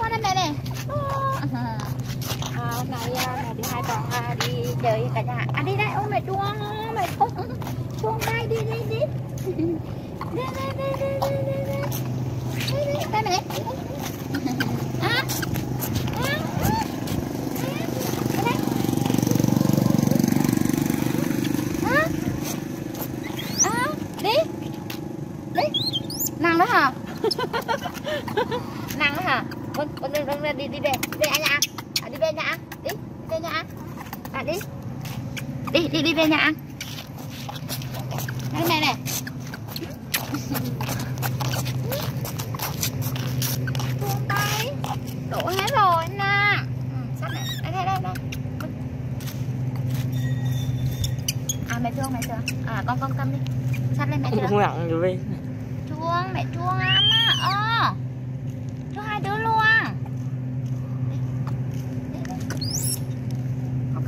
quá đến đây nè hôm nay mẹ đi hai con đi chơi cả nhà à đi đây ôi mẹ chuông mẹ khúc chuông đây. đi đi đi đi đi đi đi đi đi đi đi đi đi đi vâng vâng đi đi về. Về anh ạ à, đi về nhà. Đi đi về nhà. À đi. Đi đi đi về nhà. Đây này này. Buông tay. Đổ hết rồi nè. Ừ, sắt này. Đây đây đây đây. À mẹ thương mẹ thương. À con con cầm đi. Sắt lên mẹ thương. Không nặng rồi đi chuông mẹ chuông lắm á ờ cho hai đứa luôn Đi, đi, đi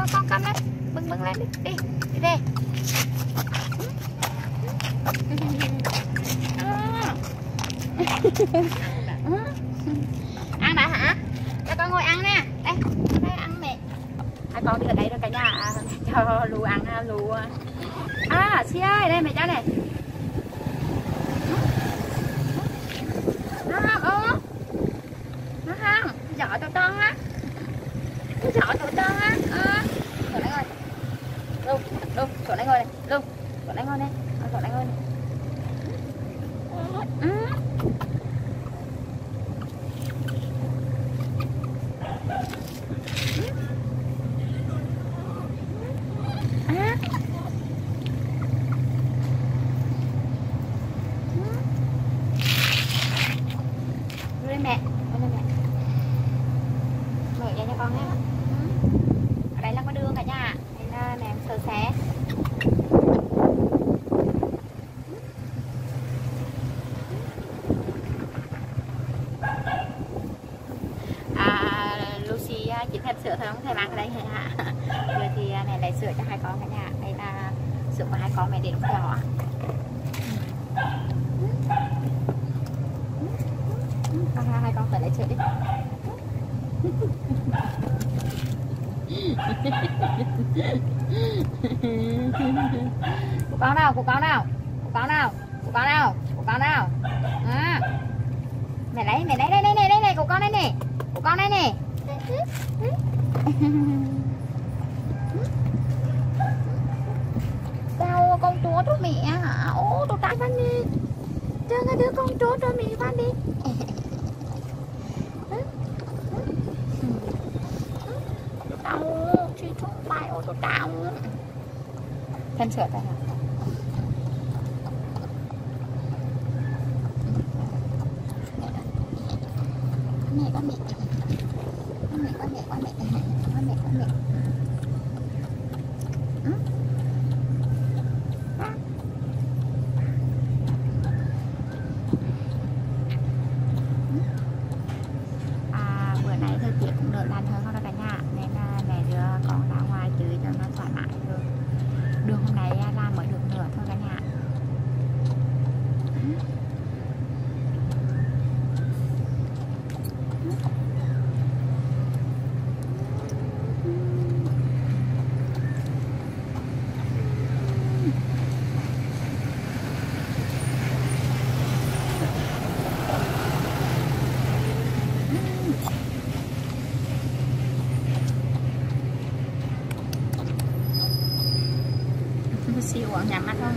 con con con lên. Bưng bưng lên đi. Đi đi về. Ăn đã hả? Cho con ngồi ăn nè đây đây ăn mẹ. Hai con đi ở đây rồi cả nhà. Cho lù ăn ha, lù à. à Xí ơi đây mẹ cho này. Nó không ơ ừ. nó không giỏ tụi con á. Nó giỏ tụi con á. Tuấn Anh ơi này, Lương Tuấn Anh ơi này, Tuấn Anh ơi này. Ừ. thầy mang? Rồi thì à, mẹ lấy sữa cho hai con cả nhà. Đây là sữa của hai con mẹ để lúc nhỏ. con hai hai con phải lấy sữa đi của con nào, của con nào của con nào của con nào của con nào à. mẹ lấy mẹ lấy đây đây này đây này của con đây nè của con đây nè sao con chúa cho mẹ hả? Ô tôi tặng văn đi cho cái đứa con chúa cho mẹ văn đi. Đau chị không phải ô tô đau thân sửa tay nào mẹ con mẹ 完美完美完美嗯？Siêu ở nhà mắt không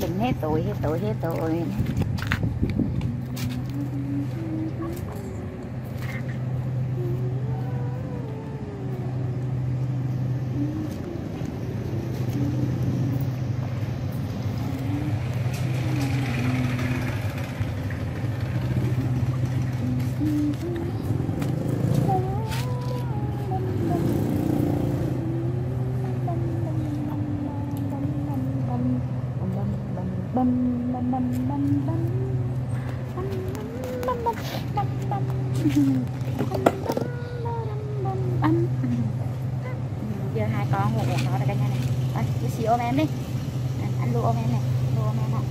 mình hết tuổi hết tuổi hết tuổi. Giờ hai con một một nó là cả nhà này. Rồi cứ xì ôm em đi. Anh lu ôm em này. Lu ôm em ạ